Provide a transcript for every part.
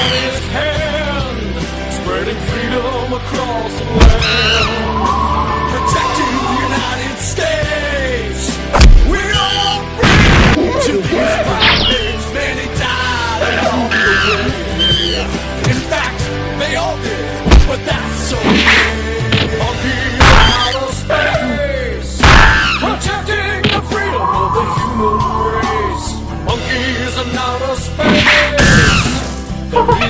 on hand, spreading freedom across the land, protecting the United States. We all bring to his violence, many died along all did. In fact, they all did, but that's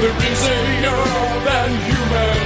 Looking saner than human.